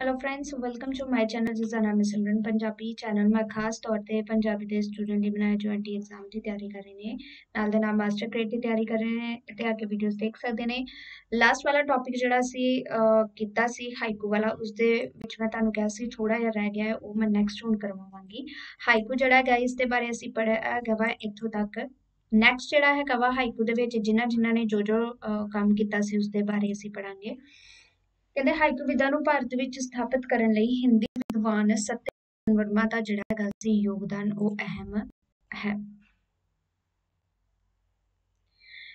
Hello friends welcome to my channel ਜਿਸ ਦਾ ਨਾਮ ਹੈ ਪੰਜਾਬੀ ਚੈਨਲ ਮੈਂ ਖਾਸ ਤੌਰ ਤੇ ਪੰਜਾਬੀ ਦੇ ਸਟੂਡੈਂਟ ਲਈ ਬਣਾਇਆ ਜੋ ਐਂਟੀ ਐਗਜ਼ਾਮ ਦੀ ਤਿਆਰੀ ਕਰ ਰਹੇ ਨੇ ਨਾਲ ਦੇ ਨਾਲ ਮਾਸਟਰ ਗ੍ਰੇਡ ਦੀ ਤਿਆਰੀ ਕਰ ਰਹੇ ਨੇ ਤੇ ਆ ਕੇ ਵੀਡੀਓਜ਼ ਦੇਖ ਸਕਦੇ ਨੇ ਲਾਸਟ ਵਾਲਾ ਟੌਪਿਕ ਜਿਹੜਾ ਸੀ ਕੀਤਾ ਸੀ ਹਾਈਕੂ ਵਾਲਾ ਉਸ ਦੇ ਵਿੱਚ ਮੈਂ ਤੁਹਾਨੂੰ ਕਿਹਾ ਸੀ ਥੋੜਾ ਜਿਹਾ ਰਹਿ ਗਿਆ ਹੈ ਉਹ ਮੈਂ ਨੈਕਸਟ ਹੁਣ ਕਰਵਾਵਾਂਗੀ ਹਾਈਕੂ ਜਿਹੜਾ ਹੈ ਇਸ ਦੇ ਬਾਰੇ ਅਸੀਂ ਪੜਿਆ ਹੈਗਾ ਵਾ ਇੱਥੋਂ ਤੱਕ ਨੈਕਸਟ ਜਿਹੜਾ ਹੈਗਾ ਵਾ ਹਾਈਕੂ ਦੇ ਵਿੱਚ ਜਿਨ੍ਹਾਂ ਜਿਨ੍ਹਾਂ ਨੇ ਜੋ ਜੋ ਕੰਮ ਕੀਤਾ ਸੀ ਉਸ ਦੇ ਬਾਰੇ ਅਸੀਂ ਪੜਾਂਗੇ ਕਹਿੰਦੇ ਹਾਈਕੂ ਵਿਧਾ ਨੂੰ ਭਾਰਤ ਵਿੱਚ ਸਥਾਪਿਤ ਕਰਨ ਲਈ ਹਿੰਦੀ ਵਿਦਵਾਨ ਸਤਿ ਵਰਮਾ ਦਾ ਜਿਹੜਾ ਹੈਗਾ ਸੀ ਯੋਗਦਾਨ ਉਹ ਅਹਿਮ ਹੈ।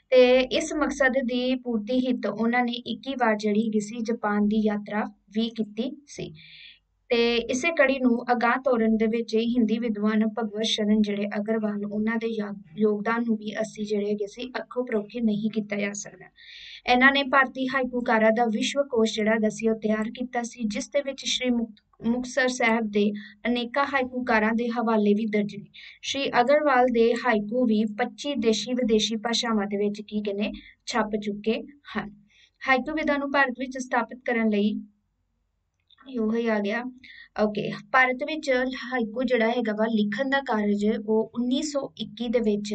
ਤੇ ਇਸ ਮਕਸਦ ਦੀ ਪੂਰਤੀ ਹਿੱਤ ਉਹਨਾਂ ਨੇ 21 ਵਾਰ ਜਿਹੜੀ ਹੈਗੀ ਸੀ ਜਾਪਾਨ ਦੀ ਯਾਤਰਾ ਵੀ ਕੀਤੀ ਸੀ। ਤੇ ਇਸੇ ਕੜੀ ਨੂੰ ਅਗਾਹ ਤੋਰਨ ਦੇ ਵਿੱਚ ਹਿੰਦੀ ਵਿਦਵਾਨ ਭਗਵਤ ਸ਼ਰਨ ਜਿਹੜੇ ਅਗਰਵਾਲ, ਉਹਨਾਂ ਦੇ ਯੋਗਦਾਨ ਨੂੰ ਵੀ ਅਸੀਂ ਜਿਹੜੇ ਹੈਗੇ ਸੀ ਅੱਖੋਂ ਪਰੋਖੇ ਨਹੀਂ ਕੀਤਾ ਜਾ ਸਕਦਾ। ਇਹਨਾਂ ਨੇ ਭਾਰਤੀ ਹਾਈਕੂਕਾਰਾਂ ਦਾ ਵਿਸ਼ਵ ਕੋਸ਼ ਜਿਹੜਾ ਸੀ ਉਹ ਤਿਆਰ ਕੀਤਾ ਸੀ, ਜਿਸ ਦੇ ਵਿੱਚ ਸ਼੍ਰੀ ਮੁਕਤਸਰ ਸਾਹਿਬ ਦੇ ਅਨੇਕਾਂ ਹਾਈਕੂਕਾਰਾਂ ਦੇ ਹਵਾਲੇ ਵੀ ਦਰਜ ਨੇ। ਸ਼੍ਰੀ ਅਗਰਵਾਲ ਦੇ ਹਾਈਕੂ ਵੀ 25 ਦੇਸ਼ੀ ਵਿਦੇਸ਼ੀ ਭਾਸ਼ਾਵਾਂ ਦੇ ਵਿੱਚ ਕੀ ਕਹਿੰਦੇ, ਛਪ ਚੁੱਕੇ ਹਨ। ਹਾਈਕੂ ਵਿਧਾ ਨੂੰ ਭਾਰਤ ਵਿੱਚ ਸਥਾਪਿਤ ਕਰਨ ਲਈ ਉਹ ਹੀ ਆ ਗਿਆ। ਓਕੇ ਭਾਰਤ ਵਿੱਚ ਹਾਈਕੂ ਜਿਹੜਾ ਹੈਗਾ ਵਾ, ਲਿਖਣ ਦਾ ਕਾਰਜ ਉਹ 1921 ਦੇ ਵਿੱਚ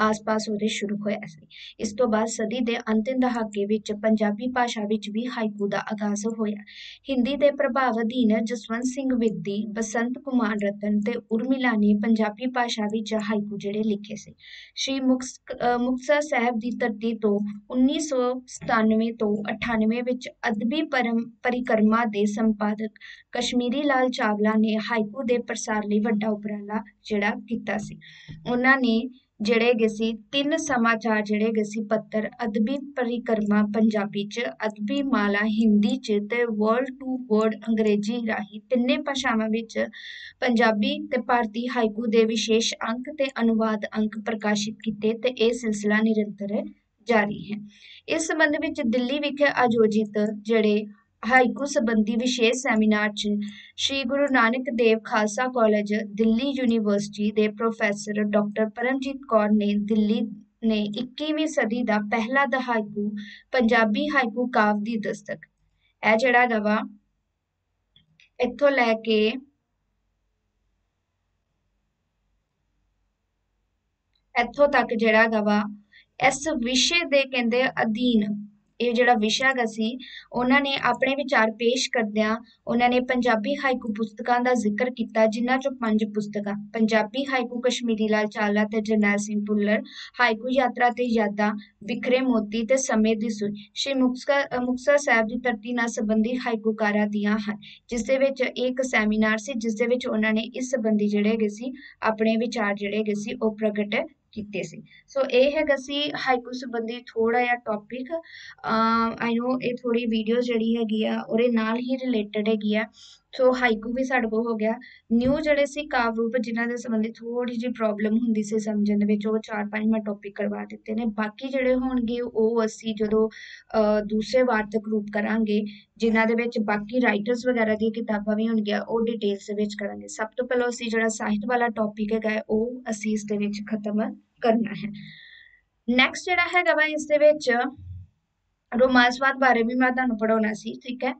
ਆਸ-ਪਾਸ ਉਹਦੇ ਸ਼ੁਰੂ ਹੋਇਆ ਸੀ। ਇਸ ਤੋਂ ਬਾਅਦ ਸਦੀ ਦੇ ਅੰਤਿਮ ਦਹਾਕੇ ਵਿੱਚ ਪੰਜਾਬੀ ਭਾਸ਼ਾ ਵਿੱਚ ਵੀ ਹਾਈਕੂ ਦਾ ਆਗਾਜ਼ ਹੋਇਆ। ਹਿੰਦੀ ਦੇ ਪ੍ਰਭਾਵ ਅਧੀਨ ਜਸਵੰਤ ਸਿੰਘ ਵਿਦੀ, ਬਸੰਤ ਕੁਮਾਰ ਰਤਨ ਤੇ ਉਰਮਿਲਾ ਨੇ ਪੰਜਾਬੀ ਭਾਸ਼ਾ ਵਿੱਚ ਹਾਈਕੂ ਜਿਹੜੇ ਲਿਖੇ ਸੀ। ਸ਼੍ਰੀ ਮੁਕਤਸਰ ਸਾਹਿਬ ਦੀ ਧਰਤੀ ਤੋਂ 1997 ਤੋਂ 98 ਵਿੱਚ ਅਦਬੀ ਪਰਿਕਰਮਾ ਦੇ ਸੰਪਾਦਕ ਕਸ਼ਮੀਰੀ ਲਾਲ ਚਾਵਲਾ ਨੇ ਹਾਈਕੂ ਦੇ ਪ੍ਰਸਾਰ ਲਈ ਵੱਡਾ ਉਪਰਾਲਾ ਜਿਹੜਾ ਕੀਤਾ ਸੀ। ਉਹਨਾਂ ਨੇ ਜਿਹੜੇ ਗਏ ਸੀ, ਤਿੰਨ ਸਮਾਚਾਰ ਜਿਹੜੇ ਗਏ ਸੀ ਪੱਤਰ ਅਦਬੀ ਪਰਿਕਰਮਾ ਪੰਜਾਬੀ ਚ, ਅਦਬੀ ਮਾਲਾ ਹਿੰਦੀ ਚ ਤੇ ਵਰਲਡ ਟੂ ਵਰਡ ਅੰਗਰੇਜ਼ੀ ਰਾਹੀਂ ਤਿੰਨੇ ਭਾਸ਼ਾਵਾਂ ਵਿੱਚ ਪੰਜਾਬੀ ਤੇ ਭਾਰਤੀ ਹਾਈਕੂ ਦੇ ਵਿਸ਼ੇਸ਼ ਅੰਕ ਤੇ ਅਨੁਵਾਦ ਅੰਕ ਪ੍ਰਕਾਸ਼ਿਤ ਕੀਤੇ ਤੇ ਇਹ ਸਿਲਸਿਲਾ ਨਿਰੰਤਰ ਜਾਰੀ ਹੈ। ਇਸ ਸੰਬੰਧ ਵਿੱਚ ਦਿੱਲੀ ਵਿਖੇ ਆਯੋਜਿਤ ਜਿਹੜੇ ਹਾਈਕੂ ਸੰਬੰਧੀ ਵਿਸ਼ੇਸ਼ ਸੈਮੀਨਾਰ 'ਚ ਸ਼੍ਰੀ ਗੁਰੂ ਨਾਨਕ ਦੇਵ ਖਾਲਸਾ ਕਾਲਜ, ਦਿੱਲੀ ਯੂਨੀਵਰਸਿਟੀ ਦੇ ਪ੍ਰੋਫੈਸਰ ਡਾਕਟਰ ਪਰਮਜੀਤ ਕੌਰ ਨੇ ਦਿੱਲੀ ਨੇ 21ਵੀਂ ਸਦੀ ਦਾ ਪਹਿਲਾ ਦਹਾਕੂ ਪੰਜਾਬੀ ਹਾਈਕੂ ਕਾਵਿ ਦੀ ਦਸਤਕ। ਇਹ ਜਿਹੜਾ ਗਵਾ ਇੱਥੋਂ ਲੈ ਕੇ ਇੱਥੋਂ ਤੱਕ ਜਿਹੜਾ ਗਵਾ ਇਸ ਵਿਸ਼ੇ ਦੇ ਕਹਿੰਦੇ ਅਧੀਨ ਇਹ ਜਿਹੜਾ ਵਿਸ਼ਾ ਹੈਗਾ ਸੀ, ਉਹਨਾਂ ਨੇ ਆਪਣੇ ਵਿਚਾਰ ਪੇਸ਼ ਕਰਦਿਆਂ ਉਹਨਾਂ ਨੇ ਪੰਜਾਬੀ ਹਾਈਕੂ ਪੁਸਤਕਾਂ ਦਾ ਜ਼ਿਕਰ ਕੀਤਾ, ਜਿਨ੍ਹਾਂ ਚੋਂ ਪੰਜ ਪੁਸਤਕਾਂ ਪੰਜਾਬੀ ਹਾਈਕੂ ਕਸ਼ਮੀਰੀ ਲਾਲ ਚਾਲਾ ਤੇ ਜਰਨੈਲ ਸਿੰਘ ਭੁੱਲਰ, ਹਾਈਕੂ ਯਾਤਰਾ ਤੇ ਯਾਦਾਂ, ਵਿਖਰੇ ਮੋਤੀ ਤੇ ਸਮੇਂ ਦੀ ਸੂਈ। ਸ਼੍ਰੀ ਮੁਕਤਸਰ ਸਾਹਿਬ ਦੀ ਧਰਤੀ ਨਾਲ ਸੰਬੰਧੀ ਹਾਈਕੂਕਾਰਾਂ ਦੀਆਂ ਹਨ ਜਿਸ ਦੇ ਵਿੱਚ ਇੱਕ ਸੈਮੀਨਾਰ ਸੀ ਜਿਸ ਦੇ ਵਿੱਚ ਉਹਨਾਂ ਨੇ ਇਸ ਸੰਬੰਧੀ ਜਿਹੜੇ ਹੈਗੇ ਸੀ, ਆਪਣੇ ਵਿਚਾਰ ਜਿਹੜੇ ਹੈਗੇ ਸੀ, ਉਹ ਪ੍ਰਗਟ ਕੀਤੇ ਸੀ। ਸੋ ਇਹ ਹੈਗਾ ਸੀ ਹਾਈਕੂ ਸੰਬੰਧੀ ਥੋੜਾ ਜਿਹਾ ਟੌਪਿਕ ਆਈ نو ਇਹ ਥੋੜੀ ਵੀਡੀਓ ਜਿਹੜੀ ਹੈਗੀ ਆ, ਉਹਦੇ ਨਾਲ ਹੀ ਰਿਲੇਟਡ ਹੈਗੀ ਆ। ਸੋ ਹਾਈਕੂ ਵੀ ਸਾਡੇ ਕੋਲ ਹੋ ਗਿਆ। ਨਿਊ ਜਿਹੜੇ ਸੀ ਕਾਵ ਰੂਪ, ਜਿਨ੍ਹਾਂ ਦੇ ਸੰਬੰਧੀ ਥੋੜੀ ਜਿਹੀ ਪ੍ਰੋਬਲਮ ਹੁੰਦੀ ਸੀ ਸਮਝਣ ਦੇ ਵਿੱਚ, ਉਹ ਚਾਰ ਪੰਜ ਮੈਂ ਟੌਪਿਕ ਕਰਵਾ ਦਿੱਤੇ ਨੇ। ਬਾਕੀ ਜਿਹੜੇ ਹੋਣਗੇ, ਉਹ ਅਸੀਂ ਜਦੋਂ ਦੂਸਰੇ ਵਾਰਤਕ ਰੂਪ ਕਰਾਂਗੇ, ਜਿਨ੍ਹਾਂ ਦੇ ਵਿੱਚ ਬਾਕੀ ਰਾਈਟਰਸ ਵਗੈਰਾ ਦੀਆਂ ਕਿਤਾਬਾਂ ਵੀ ਹੋਣਗੀਆਂ, ਉਹ ਡਿਟੇਲਸ ਦੇ ਵਿੱਚ ਕਰਾਂਗੇ। ਸਭ ਤੋਂ ਪਹਿਲਾਂ ਅਸੀਂ ਜਿਹੜਾ ਸਾਹਿਤ ਵਾਲਾ ਟੌਪਿਕ ਹੈਗਾ, ਉਹ ਅਸੀਂ ਇਸ ਦੇ ਵਿੱਚ ਖਤਮ ਕਰਨਾ ਹੈ। ਨੈਕਸਟ ਜਿਹੜਾ ਹੈਗਾ ਵਾ, ਇਸ ਦੇ ਵਿੱਚ ਰੋਮਾਂਸਵਾਦ ਬਾਰੇ ਵੀ ਮੈਂ ਤੁਹਾਨੂੰ ਪੜਾਉਣਾ ਸੀ, ਠੀਕ ਹੈ?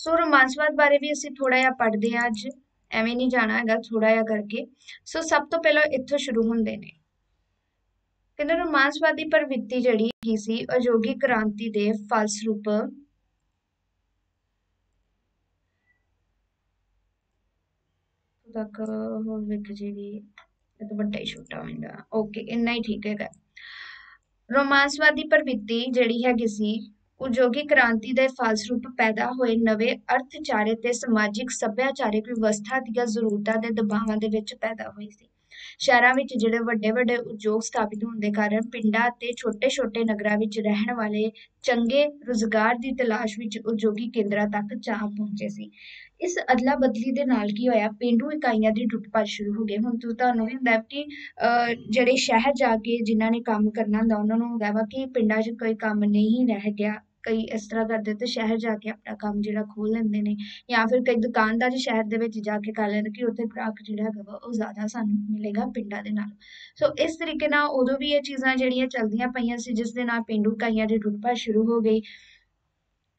ਸੋ ਰੋਮਾਂਸਵਾਦ ਬਾਰੇ ਵੀ ਅਸੀਂ ਥੋੜਾ ਜਿਹਾ ਪੜ੍ਹਦੇ ਹਾਂ ਅੱਜ। ਐਵੇਂ ਨਹੀਂ ਜਾਣਾ ਹੈਗਾ ਥੋੜਾ ਜਿਹਾ ਕਰਕੇ। ਸੋ ਸਭ ਤੋਂ ਪਹਿਲਾਂ ਇੱਥੋਂ ਸ਼ੁਰੂ ਹੁੰਦੇ ਨੇ। ਕਹਿੰਦੇ ਰੋਮਾਂਸਵਾਦੀ ਪ੍ਰਵਿਰਤੀ ਜਿਹੜੀ ਕੀ ਸੀ ਅਜੋਗੀ ਕ੍ਰਾਂਤੀ ਦੇ ਫਲਸਰੂਪ। ਤੱਕ ਹੋਰ ਵੇਖ ਜੀਗੀ। ਇਹ ਤਾਂ ਵੱਡਾ ਹੀ ਛੋਟਾ ਹੋਏਗਾ। ਓਕੇ ਇੰਨਾ ਹੀ ਠੀਕ ਹੈਗਾ। ਰੋਮਾਂਸਵਾਦੀ ਪ੍ਰਵਿਰਤੀ ਜਿਹੜੀ ਹੈਗੀ ਸੀ ਉਦਯੋਗਿਕ ਕ੍ਰਾਂਤੀ ਦੇ ਫਲਸਰੂਪ ਪੈਦਾ ਹੋਏ ਨਵੇਂ ਅਰਥਚਾਰੇ ਤੇ ਸਮਾਜਿਕ ਸੱਭਿਆਚਾਰਕ ਵਿਵਸਥਾ ਦੀਆਂ ਜ਼ਰੂਰਤਾਂ ਦੇ ਦਬਾਵਾਂ ਦੇ ਵਿੱਚ ਪੈਦਾ ਹੋਈ ਸੀ। ਸ਼ਹਿਰਾਂ ਵਿੱਚ ਜਿਹੜੇ ਵੱਡੇ ਵੱਡੇ ਉਦਯੋਗ ਸਥਾਪਿਤ ਹੋਣ ਦੇ ਕਾਰਨ ਪਿੰਡਾਂ ਅਤੇ ਛੋਟੇ-ਛੋਟੇ ਨਗਰਾਂ ਵਿੱਚ ਰਹਿਣ ਵਾਲੇ ਚੰਗੇ ਰੁਜ਼ਗਾਰ ਦੀ ਤਲਾਸ਼ ਵਿੱਚ ਉਦਯੋਗੀ ਕੇਂਦਰਾਂ ਤੱਕ ਜਾ ਪਹੁੰਚੇ ਸੀ। ਇਸ ਅਦਲਾ ਬਦਲੀ ਦੇ ਨਾਲ ਕੀ ਹੋਇਆ? ਪਿੰਡੂ ਇਕਾਈਆਂ ਦੀ ਟੁੱਟ ਭੱਜ ਸ਼ੁਰੂ ਹੋ ਗਈ। ਹੁਣ ਤੂੰ ਤੁਹਾਨੂੰ ਵੀ ਹੁੰਦਾ ਕਿ ਜਿਹੜੇ ਸ਼ਹਿਰ ਜਾ ਕੇ ਜਿਨ੍ਹਾਂ ਨੇ ਕੰਮ ਕਰਨਾ ਹੁੰਦਾ, ਉਹਨਾਂ ਨੂੰ ਹੁੰਦਾ ਵਾ ਕਿ ਪਿੰਡਾਂ 'ਚ ਕੋਈ ਕੰਮ ਨਹੀਂ ਰਹਿ ਗਿਆ। ਕਈ ਇਸ ਤਰ੍ਹਾਂ ਕਰਦੇ ਤੇ ਸ਼ਹਿਰ ਜਾ ਕੇ ਆਪਣਾ ਕੰਮ ਜਿਹੜਾ ਖੋਲ ਲੈਂਦੇ ਨੇ ਜਾਂ ਫਿਰ ਕਈ ਦੁਕਾਨਦਾਰ ਸ਼ਹਿਰ ਦੇ ਵਿੱਚ ਜਾ ਕੇ ਕਰ ਲੈਂਦੇ ਕਿ ਉੱਥੇ ਗ੍ਰਾਹਕ ਜਿਹੜਾ ਹੈਗਾ ਵਾ ਉਹ ਜ਼ਿਆਦਾ ਸਾਨੂੰ ਮਿਲੇਗਾ ਪਿੰਡਾਂ ਦੇ ਨਾਲ। ਸੋ ਇਸ ਤਰੀਕੇ ਨਾਲ ਉਦੋਂ ਵੀ ਇਹ ਚੀਜ਼ਾਂ ਜਿਹੜੀਆਂ ਚੱਲਦੀਆਂ ਪਈਆਂ ਸੀ ਜਿਸ ਦੇ ਨਾਲ ਪੇਂਡੂ ਇਕਾਈਆਂ ਦੀ ਟੁੱਟ ਸ਼ੁਰੂ ਹੋ ਗਈ।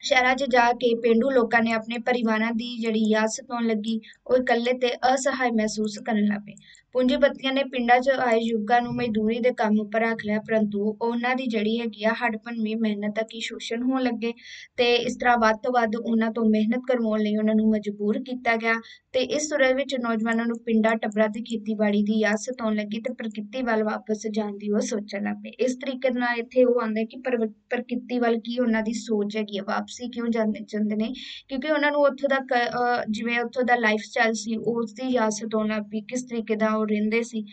ਸ਼ਹਿਰਾਂ 'ਚ ਜਾ ਕੇ ਪੇਂਡੂ ਲੋਕਾਂ ਨੇ ਆਪਣੇ ਪਰਿਵਾਰਾਂ ਦੀ ਜਿਹੜੀ ਯਾਦ ਸਤਾਉਣ ਲੱਗੀ, ਉਹ ਇਕੱਲੇ ਤੇ ਅਸਹਾय ਮਹਿਸੂਸ ਕਰਨ ਲੱਗ ਪਏ। ਪੂੰਜੀਪਤੀਆਂ ਨੇ ਪਿੰਡਾਂ 'ਚ ਆਏ ਯੁਵਕਾਂ ਨੂੰ ਮਜ਼ਦੂਰੀ ਦੇ ਕੰਮ ਉੱਪਰ ਰੱਖ ਲਿਆ, ਪਰੰਤੂ ਉਹਨਾਂ ਦੀ ਜਿਹੜੀ ਹੈਗੀ ਆ ਹੱਡਭੰਨਵੀਂ ਮਿਹਨਤ ਦਾ ਕੀ ਸ਼ੋਸ਼ਣ ਹੋਣ ਲੱਗੇ ਤੇ ਇਸ ਤਰ੍ਹਾਂ ਵੱਧ ਤੋਂ ਵੱਧ ਉਹਨਾਂ ਤੋਂ ਮਿਹਨਤ ਕਰਵਾਉਣ ਲਈ ਉਹਨਾਂ ਨੂੰ ਮਜਬੂਰ ਕੀਤਾ ਗਿਆ ਤੇ ਇਸ ਸੂਰਜ ਵਿੱਚ ਨੌਜਵਾਨਾਂ ਨੂੰ ਪਿੰਡਾਂ ਟੱਬਰਾਂ ਤੇ ਖੇਤੀਬਾੜੀ ਦੀ ਯਾਦ ਸਤਾਉਣ ਲੱਗੀ ਤੇ ਪ੍ਰਕਿਰਤੀ ਵੱਲ ਵਾਪਸ ਜਾਣ ਦੀ ਉਹ ਸੋਚਣ ਲੱਗ ਪਏ। ਇਸ ਤਰੀਕੇ ਨਾਲ ਇੱਥੇ ਉਹ ਆਉਂਦਾ ਕਿ ਪਰ ਪ੍ਰਕਿਰਤੀ ਵੱਲ ਕੀ ਉਹਨਾਂ ਦੀ ਸੋਚ ਹੈਗੀ ਆ, ਵਾਪਸੀ ਕਿਉਂ ਜਾਂਦੇ ਚਾਹੁੰਦੇ ਨੇ? ਕਿਉਂਕਿ ਉਹਨਾਂ ਨੂੰ ਉੱਥੋਂ ਦਾ ਜਿਵੇਂ ਉੱਥੋਂ ਦਾ ਲਾਈਫ ਸਟਾਈਲ ਸੀ, ਉਸ ਦੀ ਯਾਦ ਸਤਾਉਣ ਲੱਗ ਪਈ ਕਿਸ ਤਰੀਕੇ ਦਾ ਉਹ ਰਹਿੰਦੇ ਸੀ।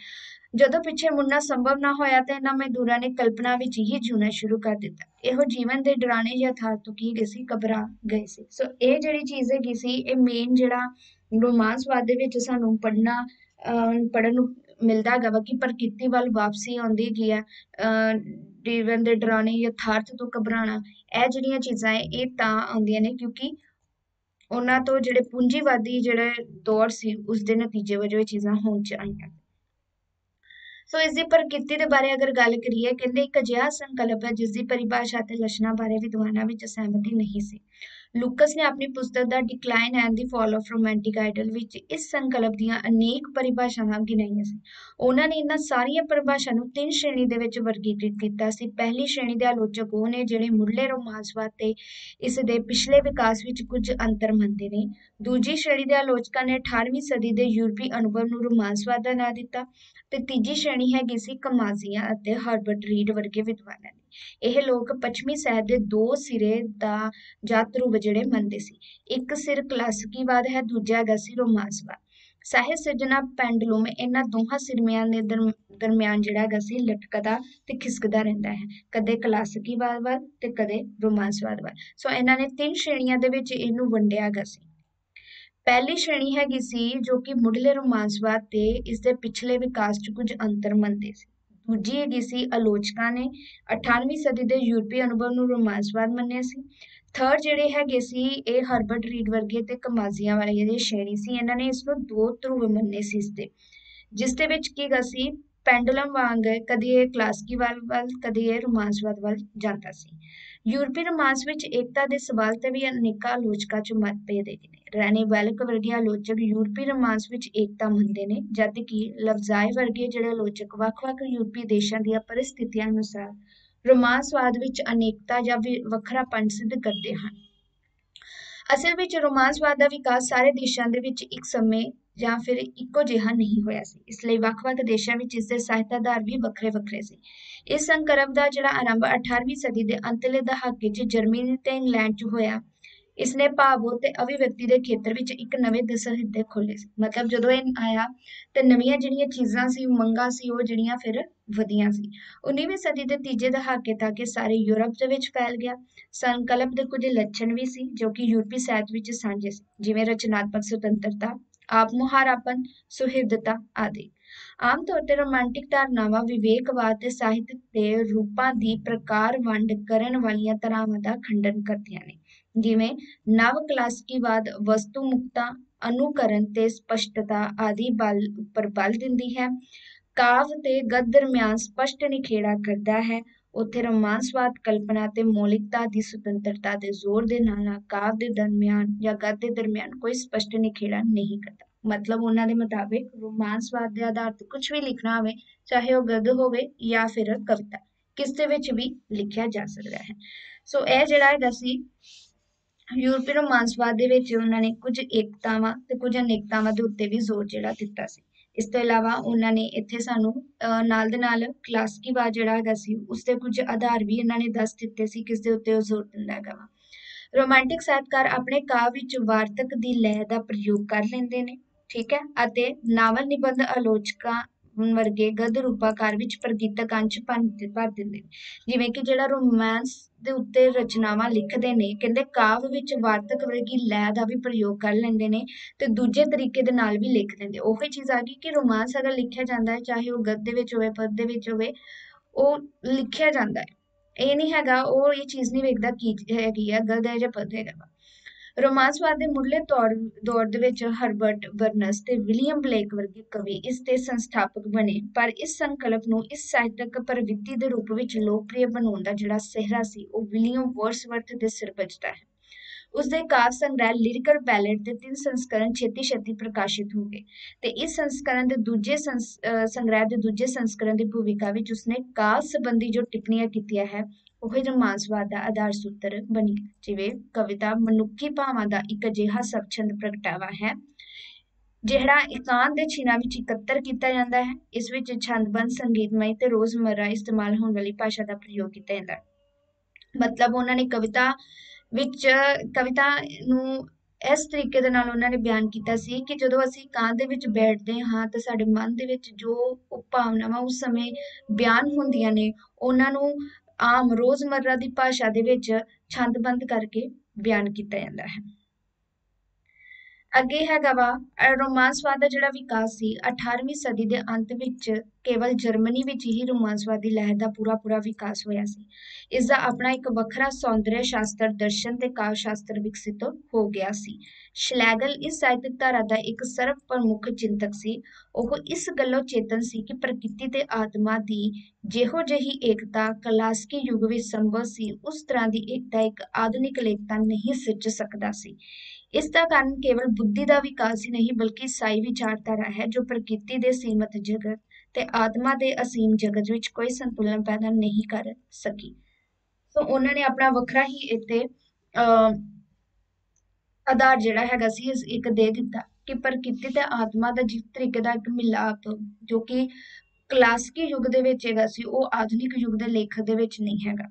ਜਦੋਂ ਪਿੱਛੇ ਮੁੜਨਾ ਸੰਭਵ ਨਾ ਹੋਇਆ ਤਾਂ ਇਹਨਾਂ ਮਜ਼ਦੂਰਾਂ ਨੇ ਕਲਪਨਾ ਵਿੱਚ ਹੀ ਜਿਉਣਾ ਸ਼ੁਰੂ ਕਰ ਦਿੱਤਾ। ਇਹੋ ਜੀਵਨ ਦੇ ਡਰਾਣੇ ਯਥਾਰਥ ਤੋਂ ਕੀ ਗਏ ਸੀ? ਘਬਰਾ ਗਏ ਸੀ। ਸੋ ਇਹ ਜਿਹੜੀ ਚੀਜ਼ ਹੈਗੀ ਸੀ, ਇਹ ਮੇਨ ਜਿਹੜਾ ਰੋਮਾਂਸਵਾਦ ਦੇ ਵਿੱਚ ਸਾਨੂੰ ਪੜਨਾ ਪੜਨ ਨੂੰ ਮਿਲਦਾ ਹੈਗਾ ਵਾ ਕਿ ਪ੍ਰਕਿਰਤੀ ਵੱਲ ਵਾਪਸੀ ਆਉਂਦੀ ਹੈਗੀ ਆ। ਜੀਵਨ ਦੇ ਡਰਾਣੇ ਯਥਾਰਥ ਤੋਂ ਘਬਰਾਣਾ ਇਹ ਜਿਹੜੀਆਂ ਚੀਜ਼ਾਂ ਹੈ, ਇਹ ਤਾਂ ਆਉਂਦੀਆਂ ਨੇ ਕਿਉਂਕਿ ਉਹਨਾਂ ਤੋਂ ਜਿਹੜੇ ਪੂੰਜੀਵਾਦੀ ਜਿਹੜੇ ਦੌਰ ਸੀ, ਉਸ ਦੇ ਨਤੀਜੇ ਵਜੋਂ ਇਹ ਚੀਜ਼ਾਂ ਹੋਣ ਚ ਆਈਆਂ। ਸੋ ਇਸ ਦੀ ਪ੍ਰਕਿਰਤੀ ਦੇ ਬਾਰੇ ਅਗਰ ਗੱਲ ਕਰੀਏ, ਕਹਿੰਦੇ ਇੱਕ ਅਜਿਹਾ ਸੰਕਲਪ ਹੈ ਜਿਸ ਦੀ ਪਰਿਭਾਸ਼ਾ ਤੇ ਲੱਛਣਾਂ ਬਾਰੇ ਵਿਦਵਾਨਾਂ ਵਿੱਚ ਸਹਿਮਤੀ ਨਹੀਂ ਸੀ। ਲੂਕਸ ਨੇ ਆਪਣੀ ਪੁਸਤਕ ਦਾ decline and the fall of romantic ideal ਵਿੱਚ ਇਸ ਸੰਕਲਪ ਦੀਆਂ ਅਨੇਕ ਪਰਿਭਾਸ਼ਾਵਾਂ ਗਿਣਾਈਆਂ ਸੀ। ਉਹਨਾਂ ਨੇ ਇਹਨਾਂ ਸਾਰੀਆਂ ਪਰਿਭਾਸ਼ਾ ਨੂੰ ਤਿੰਨ ਸ਼੍ਰੇਣੀ ਦੇ ਵਿੱਚ ਵਰਗੀਕ੍ਰਿਤ ਕੀਤਾ ਸੀ। ਪਹਿਲੀ ਸ਼੍ਰੇਣੀ ਦੇ ਆਲੋਚਕ ਉਹ ਨੇ ਜਿਹੜੇ ਮੁੱਢਲੇ ਰੋਮਾਂਸਵਾਦ ਤੇ ਇਸ ਦੇ ਪਿਛਲੇ ਵਿਕਾਸ ਵਿੱਚ ਕੁਝ ਅੰਤਰ ਮੰਨਦੇ ਨੇ। ਦੂਜੀ ਸ਼੍ਰੇਣੀ ਦੇ ਆਲੋਚਕਾਂ ਨੇ 18ਵੀਂ ਸਦੀ ਦੇ ਯੂਰਪੀ ਅਨੁਭਵ ਨੂੰ ਰੋਮਾਂਸਵਾਦ ਦਾ ਨਾਂ ਦਿੱਤਾ ਤੇ ਤੀਜੀ ਸ਼੍ਰੇਣੀ ਹੈਗੀ ਸੀ ਕਮਾਜ਼ੀਆ ਅਤੇ ਹਰਬਰਟ ਰੀਡ ਵਰਗੇ ਵਿਦਵਾਨਾਂ ਦੀ। ਇਹ ਲੋਕ ਪੱਛਮੀ ਸਾਹਿਤ ਦੇ ਦੋ ਸਿਰੇ ਦਾ ਜਾਤ ਰੂਪ ਜਿਹੜੇ ਮੰਨਦੇ ਸੀ। ਇੱਕ ਸਿਰ ਕਲਾਸਿਕੀਵਾਦ ਹੈ, ਦੂਜਾ ਹੈਗਾ ਸੀ ਰੋਮਾਂਸਵਾਦ। ਸਾਹਿਤ ਸਿਰਜਣਾ ਪੈਂਡਲੂਮ ਇਹਨਾਂ ਦੋਹਾਂ ਸਿਰਮਿਆਂ ਦੇ ਦਰਮਿਆਨ ਜਿਹੜਾ ਹੈਗਾ ਸੀ ਲਟਕਦਾ ਤੇ ਖਿਸਕਦਾ ਰਹਿੰਦਾ ਹੈ। ਕਦੇ ਕਲਾਸਿਕੀਵਾਦ ਵੱਲ ਤੇ ਕਦੇ ਰੋਮਾਂਸਵਾਦ ਵੱਲ ਸੋ ਇਹਨਾਂ ਨੇ ਤਿੰਨ ਸ਼੍ਰੇਣੀਆਂ ਦੇ ਵਿੱਚ ਇਹਨੂੰ ਵੰਡਿਆ ਹੈਗਾ ਸੀ। ਪਹਿਲੀ ਸ਼੍ਰੇਣੀ ਹੈਗੀ ਸੀ ਜੋ ਕਿ ਮੁੱਢਲੇ ਰੋਮਾਂਸਵਾਦ ਤੇ ਇਸ ਦੇ ਪਿਛਲੇ ਵਿਕਾਸ 'ਚ ਕੁਝ ਅੰਤਰ ਮੰਨਦੇ ਸੀ। ਦੂਜੀ ਹੈਗੀ ਸੀ ਆਲੋਚਕਾਂ ਨੇ 18ਵੀਂ ਸਦੀ ਦੇ ਯੂਰਪੀ ਅਨੁਭਵ ਨੂੰ ਰੋਮਾਂਸਵਾਦ ਮੰਨਿਆ ਸੀ। ਥਰਡ ਜਿਹੜੇ ਹੈਗੇ ਸੀ, ਇਹ ਹਰਬਰਟ ਰੀਡ ਵਰਗੇ ਤੇ ਕਮਾਜ਼ੀਆਂ ਵਾਲੇ ਜਿਹੜੇ ਸ਼੍ਰੇਣੀ ਸੀ, ਇਹਨਾਂ ਨੇ ਇਸ ਨੂੰ ਦੋ ਧਰੁਵ ਮੰਨੇ ਸੀ ਇਸ ਦੇ ਜਿਸ ਦੇ ਵਿੱਚ ਕੀ ਗਾ ਸੀ ਪੈਂਡੂਲਮ ਵਾਂਗ ਕਦੀ ਇਹ ਕਲਾਸਿਕੀ ਵੱਲ ਵੱਲ, ਕਦੀ ਇਹ ਰੋਮਾਂਸਵਾਦ ਵੱਲ ਜਾਂਦਾ ਸੀ। ਯੂਰਪੀ ਰੋਮਾਂਸ ਵਿੱਚ ਏਕਤਾ ਦੇ ਸਵਾਲ ਤੇ ਵੀ ਅਨੇਕਾਂ ਆਲੋਚਕਾਂ 'ਚ ਮਤਭੇਦ ਨੇ। ਰੈਨੀ ਵੈਲਕ ਵਰਗੇ ਆਲੋਚਕ ਯੂਰਪੀ ਰੋਮਾਂਸ ਵਿੱਚ ਏਕਤਾ ਮੰਨਦੇ ਨੇ, ਜਦ ਕਿ ਲਵਜ਼ਾਈ ਵਰਗੇ ਜਿਹੜੇ ਆਲੋਚਕ ਵੱਖ-ਵੱਖ ਯੂਰਪੀ ਦੇਸ਼ਾਂ ਦੀਆਂ ਪਰਿਸਥਿਤੀਆਂ ਅਨੁਸਾਰ ਰੋਮਾਂਸਵਾਦ ਵਿੱਚ ਅਨੇਕਤਾ ਜਾਂ ਵੱਖਰਾਪਣ ਸਿੱਧ ਕਰਦੇ ਹਨ। ਅਸਲ ਵਿੱਚ ਰੋਮਾਂਸਵਾਦ ਦਾ ਵਿਕਾਸ ਸਾਰੇ ਦੇਸ਼ਾਂ ਦੇ ਵਿੱਚ ਇੱਕ ਸਮੇਂ ਜਾਂ ਫਿਰ ਇੱਕੋ ਜਿਹਾ ਨਹੀਂ ਹੋਇਆ ਸੀ। ਇਸ ਲਈ ਵੱਖ-ਵੱਖ ਦੇਸ਼ਾਂ ਵਿੱਚ ਇਸ ਦੇ ਸਾਹਿਤ ਆਧਾਰ ਵੀ ਵੱਖਰੇ-ਵੱਖਰੇ ਸੀ। ਇਸ ਸੰਕਰਮ ਦਾ ਜਿਹੜਾ ਆਰੰਭ 18ਵੀਂ ਸਦੀ ਦੇ ਅੰਤਲੇ ਦਹਾਕੇ 'ਚ ਜਰਮਨੀ ਤੇ ਇੰਗਲੈਂਡ 'ਚ ਹੋਇਆ, ਇਸ ਨੇ ਭਾਵੋ ਤੇ ਅਭਿਵਿਅਕਤੀ ਦੇ ਖੇਤਰ ਵਿੱਚ ਇੱਕ ਨਵੇਂ ਦਸਹਿੱਦੇ ਖੋਲੇ ਸੀ। ਮਤਲਬ ਜਦੋਂ ਇਹ ਆਇਆ ਤੇ ਨਵੀਆਂ ਜਿਹੜੀਆਂ ਚੀਜ਼ਾਂ ਸੀ ਮੰਗਾਂ ਸੀ, ਉਹ ਜਿਹੜੀਆਂ ਫਿਰ ਵਧੀਆਂ ਸੀ। 19ਵੀਂ ਸਦੀ ਦੇ ਤੀਜੇ ਦਹਾਕੇ ਤੱਕ ਇਹ ਸਾਰੇ ਯੂਰਪ ਦੇ ਵਿੱਚ ਫੈਲ ਗਿਆ। ਸੰਕਲਪ ਦੇ ਕੁਝ ਲੱਛਣ ਵੀ ਸੀ ਜੋ ਕਿ ਯੂਰਪੀ ਸਾਹਿਤ ਵਿੱਚ ਸਾਂਝੇ ਸੀ। ਜਿਵੇਂ ਰਚਨਾਤਮਕ ਸੁਤੰਤਰਤਾ ਆਪ ਮੁਹਾਰਾਪਨ ਸੁਹਿਰਦਤਾ ਆਦਿ ਆਮ ਤੌਰ ਤੇ ਰੋਮਾਂਟਿਕ ਧਾਰਨਾਵਾਂ ਵਿਵੇਕਵਾਦ ਤੇ ਸਾਹਿਤ ਦੇ ਰੂਪਾਂ ਦੀ ਪ੍ਰਕਾਰ ਵੰਡ ਕਰਨ ਵਾਲੀਆਂ ਧਾਰਾਵਾਂ ਦਾ ਖੰਡਨ ਕਰਦੀਆਂ ਨੇ ਜਿਵੇਂ ਨਵ ਕਲਾਸਿਕੀਵਾਦ ਵਸਤੂ ਮੁਕਤਾ ਅਨੁਕਰਨ ਤੇ ਸਪਸ਼ਟਤਾ ਆਦਿ ਬਲ ਉੱਪਰ ਬਲ ਦਿੰਦੀ ਹੈ ਕਾਵ ਤੇ ਗਦ ਦਰਮਿਆਨ ਸਪਸ਼ਟ ਨਿਖੇੜਾ ਕਰਦਾ ਹੈ ਉੱਥੇ ਰੋਮਾਂਸਵਾਦ ਕਲਪਨਾ ਤੇ ਮੌਲਿਕਤਾ ਦੀ ਸੁਤੰਤਰਤਾ ਦੇ ਜ਼ੋਰ ਦੇ ਨਾਲ ਨਾਲ ਕਾਵ ਦੇ ਦਰਮਿਆਨ ਜਾਂ ਗਦ ਦੇ ਦਰਮਿਆਨ ਕੋਈ ਸਪਸ਼ਟ ਨਿਖੇੜਾ ਨਹੀਂ ਕਰਦਾ ਮਤਲਬ ਉਹਨਾਂ ਦੇ ਮੁਤਾਬਿਕ ਰੋਮਾਂਸਵਾਦ ਦੇ ਆਧਾਰ ਤੇ ਕੁਝ ਵੀ ਲਿਖਣਾ ਹੋਵੇ, ਚਾਹੇ ਉਹ ਗਦ ਹੋਵੇ ਜਾਂ ਫਿਰ ਕਵਿਤਾ, ਕਿਸ ਦੇ ਵਿੱਚ ਵੀ ਲਿਖਿਆ ਜਾ ਸਕਦਾ ਹੈ। ਸੋ ਇਹ ਜਿਹੜਾ ਹੈਗਾ ਸੀ, ਯੂਰਪੀ ਰੋਮਾਂਸਵਾਦ ਦੇ ਵਿੱਚ ਉਹਨਾਂ ਨੇ ਕੁਝ ਏਕਤਾਵਾਂ ਤੇ ਕੁਝ ਅਨੇਕਤਾਵਾਂ ਦੇ ਉੱਤੇ ਵੀ ਜ਼ੋਰ ਜਿਹੜਾ ਦਿੱਤਾ ਸੀ। ਇਸ ਤੋਂ ਇਲਾਵਾ ਉਹਨਾਂ ਨੇ ਇੱਥੇ ਸਾਨੂੰ ਨਾਲ ਦੇ ਨਾਲ ਕਲਾਸਿਕੀਵਾਦ ਜਿਹੜਾ ਹੈਗਾ ਸੀ ਉਸ ਦੇ ਕੁਝ ਆਧਾਰ ਵੀ ਇਹਨਾਂ ਨੇ ਦੱਸ ਦਿੱਤੇ ਸੀ, ਕਿਸ ਦੇ ਉੱਤੇ ਉਹ ਜ਼ੋਰ ਦਿੰਦਾ ਹੈਗਾ ਵਾ। ਰੋਮਾਂਟਿਕ ਸਾਹਿਤਕਾਰ ਆਪਣੇ ਕਾਵ ਵਿੱਚ ਵਾਰਤਕ ਦੀ ਲਹਿ ਦਾ ਪ੍ਰਯੋਗ ਕਰ ਲੈਂਦੇ ਨੇ। ਠੀਕ ਹੈ? ਅਤੇ ਨਾਵਲ ਨਿਬੰਧ ਆਲੋਚਕਾਂ ਵਰਗੇ ਗਦ ਰੂਪਾਕਾਰ ਵਿੱਚ ਪ੍ਰਗੀਤਕ ਅੰਸ਼ ਭਰ ਦਿੰਦੇ ਨੇ। ਜਿਵੇਂ ਕਿ ਜਿਹੜਾ ਰੋਮਾਂਸ ਦੇ ਉੱਤੇ ਰਚਨਾਵਾਂ ਲਿਖਦੇ ਨੇ, ਕਹਿੰਦੇ ਕਾਵ ਵਿੱਚ ਵਾਰਤਕ ਵਰਗੀ ਲੈ ਦਾ ਵੀ ਪ੍ਰਯੋਗ ਕਰ ਲੈਂਦੇ ਨੇ ਤੇ ਦੂਜੇ ਤਰੀਕੇ ਦੇ ਨਾਲ ਵੀ ਲਿਖ ਦਿੰਦੇ। ਉਹੀ ਚੀਜ਼ ਆ ਗਈ ਕਿ ਰੋਮਾਂਸ ਅਗਰ ਲਿਖਿਆ ਜਾਂਦਾ ਹੈ, ਚਾਹੇ ਉਹ ਗਦ ਦੇ ਵਿੱਚ ਹੋਵੇ, ਪਦ ਦੇ ਵਿੱਚ ਹੋਵੇ, ਉਹ ਲਿਖਿਆ ਜਾਂਦਾ ਹੈ। ਇਹ ਨਹੀਂ ਹੈਗਾ, ਉਹ ਇਹ ਚੀਜ਼ ਨਹੀਂ ਵੇਖਦਾ ਕੀ ਹੈਗੀ ਆ ਗਦ ਹੈ ਜਾਂ ਪਦ ਹੈਗਾ ਰੋਮਾਂਸਵਾਦ ਦੇ ਮੁੱਢਲੇ ਦੌਰ ਦੌਰ ਦੇ ਵਿੱਚ ਹਰਬਰਟ ਬਰਨਸ ਤੇ ਵਿਲੀਅਮ ਬਲੇਕ ਵਰਗੇ ਕਵੀ ਇਸ ਦੇ ਸੰਸਥਾਪਕ ਬਣੇ। ਪਰ ਇਸ ਸੰਕਲਪ ਨੂੰ ਇਸ ਸਾਹਿਤਕ ਪ੍ਰਵਿਰਤੀ ਦੇ ਰੂਪ ਵਿੱਚ ਲੋਕਪ੍ਰਿਯ ਬਣਾਉਣ ਦਾ ਜਿਹੜਾ ਸਿਹਰਾ ਸੀ, ਉਹ ਵਿਲੀਅਮ ਵਰਸਵਰਥ ਦੇ ਸਿਰ ਵੱਜਦਾ ਹੈ। ਉਸ ਦੇ ਕਾਵ ਸੰਗ੍ਰਹਿ ਲਿਰਿਕਲ ਬੈਲਡ ਦੇ ਤਿੰਨ ਸੰਸਕਰਣ ਛੇਤੀ ਛੇਤੀ ਪ੍ਰਕਾਸ਼ਿਤ ਹੋ ਗਏ ਤੇ ਇਸ ਸੰਸਕਰਣ ਦੇ ਦੂਜੇ ਸੰਗ੍ਰਹਿ ਦੇ ਦੂਜੇ ਸੰਸਕਰਣ ਦੀ ਭੂਮਿਕਾ ਵਿੱਚ ਉਸਨੇ ਕਾਵ ਸੰਬੰਧੀ ਜੋ ਟਿੱਪਣੀਆਂ ਕੀਤੀਆਂ ਹੈ ਉਹ ਰੋਮਾਂਸਵਾਦ ਦਾ ਆਧਾਰ ਸੂਤਰ ਬਣੀ। ਜਿਵੇਂ ਕਵਿਤਾ ਮਨੁੱਖੀ ਭਾਵਾਂ ਦਾ ਇੱਕ ਅਜਿਹਾ ਸਬਛੰਦ ਪ੍ਰਗਟਾਵਾ ਹੈ, ਜਿਹੜਾ ਇਕਾਂਤ ਦੇ ਛਿਨਾਂ ਵਿੱਚ ਇਕੱਤਰ ਕੀਤਾ ਜਾਂਦਾ ਹੈ, ਇਸ ਵਿੱਚ ਛੰਦਬੰਦ ਸੰਗੀਤਮਈ ਤੇ ਰੋਜ਼ਮਰਰਾ ਇਸਤੇਮਾਲ ਹੋਣ ਵਾਲੀ ਭਾਸ਼ਾ ਦਾ ਪ੍ਰਯੋਗ ਕੀਤਾ ਜਾਂਦਾ ਹੈ। ਮਤਲਬ ਉਹਨਾਂ ਨੇ ਕਵਿਤਾ ਵਿੱਚ, ਕਵਿਤਾ ਨੂੰ ਇਸ ਤਰੀਕੇ ਦੇ ਨਾਲ ਉਹਨਾਂ ਨੇ ਬਿਆਨ ਕੀਤਾ ਸੀ ਕਿ ਜਦੋਂ ਅਸੀਂ ਕਾਂ ਦੇ ਵਿੱਚ ਬੈਠਦੇ ਹਾਂ ਤਾਂ ਸਾਡੇ ਮਨ ਦੇ ਵਿੱਚ ਜੋ ਭਾਵਨਾਵਾਂ ਉਸ ਸਮੇਂ ਬਿਆਨ ਹੁੰਦੀਆਂ ਨੇ, ਉਹਨਾਂ ਨੂੰ ਆਮ ਰੋਜ਼ਮਰਰਾ ਦੀ ਭਾਸ਼ਾ ਦੇ ਵਿੱਚ ਛੰਦਬੰਦ ਕਰਕੇ ਬਿਆਨ ਕੀਤਾ ਜਾਂਦਾ ਹੈ। ਅੱਗੇ ਹੈਗਾ ਵਾ ਰੋਮਾਂਸਵਾਦ ਦਾ ਜਿਹੜਾ ਵਿਕਾਸ ਸੀ 18ਵੀਂ ਸਦੀ ਦੇ ਅੰਤ ਵਿੱਚ ਕੇਵਲ ਜਰਮਨੀ ਵਿੱਚ ਹੀ ਰੋਮਾਂਸਵਾਦੀ ਲਹਿਰ ਦਾ ਪੂਰਾ ਪੂਰਾ ਵਿਕਾਸ ਹੋਇਆ ਸੀ। ਇਸ ਦਾ ਆਪਣਾ ਇੱਕ ਵੱਖਰਾ ਸੌਂਦਰਯ ਸ਼ਾਸਤਰ ਦਰਸ਼ਨ ਤੇ ਕਾਵ ਸ਼ਾਸਤਰ ਵਿਕਸਿਤ ਹੋ ਗਿਆ ਸੀ। ਸ਼ਲੈਗਲ ਇਸ ਸਾਹਿਤਕ ਧਾਰਾ ਦਾ ਇੱਕ ਸਰਵ ਪ੍ਰਮੁੱਖ ਚਿੰਤਕ ਸੀ। ਉਹ ਇਸ ਗੱਲੋਂ ਚੇਤਨ ਸੀ ਕਿ ਪ੍ਰਕਿਰਤੀ ਤੇ ਆਤਮਾ ਦੀ ਜਿਹੋ ਜਿਹੀ ਏਕਤਾ ਕਲਾਸਕੀ ਯੁੱਗ ਵਿੱਚ ਸੰਭਵ ਸੀ, ਉਸ ਤਰ੍ਹਾਂ ਦੀ ਏਕਤਾ ਇੱਕ ਆਧੁਨਿਕ ਲੇਖਤਾ ਨਹੀਂ ਸਿਰਜ ਸਕਦਾ ਸੀ। ਇਸ ਦਾ ਕਾਰਨ ਕੇਵਲ ਬੁੱਧੀ ਦਾ ਵਿਕਾਸ ਹੀ ਨਹੀਂ, ਬਲਕਿ ਸਾਈ ਵਿਚਾਰਧਾਰਾ ਹੈ, ਜੋ ਪ੍ਰਕਿਰਤੀ ਦੇ ਸੀਮਤ ਜਗਤ ਤੇ ਆਤਮਾ ਦੇ ਅਸੀਮ ਜਗਤ ਵਿੱਚ ਕੋਈ ਸੰਤੁਲਨ ਪੈਦਾ ਨਹੀਂ ਕਰ ਸਕੀ। ਸੋ ਉਹਨਾਂ ਨੇ ਆਪਣਾ ਵੱਖਰਾ ਹੀ ਇੱਥੇ ਆਧਾਰ ਜਿਹੜਾ ਹੈਗਾ ਸੀ ਇੱਕ ਦੇ ਦਿੱਤਾ ਕਿ ਪ੍ਰਕਿਰਤੀ ਤੇ ਆਤਮਾ ਦਾ ਜਿਸ ਤਰੀਕੇ ਦਾ ਇੱਕ ਮਿਲਾਪ ਜੋ ਕਿ ਕਲਾਸਿਕੀ ਯੁੱਗ ਦੇ ਵਿੱਚ ਹੈਗਾ ਸੀ, ਉਹ ਆਧੁਨਿਕ ਯੁੱਗ ਦੇ ਲੇਖਕ ਦੇ ਵਿੱਚ ਨਹੀਂ ਹੈਗਾ।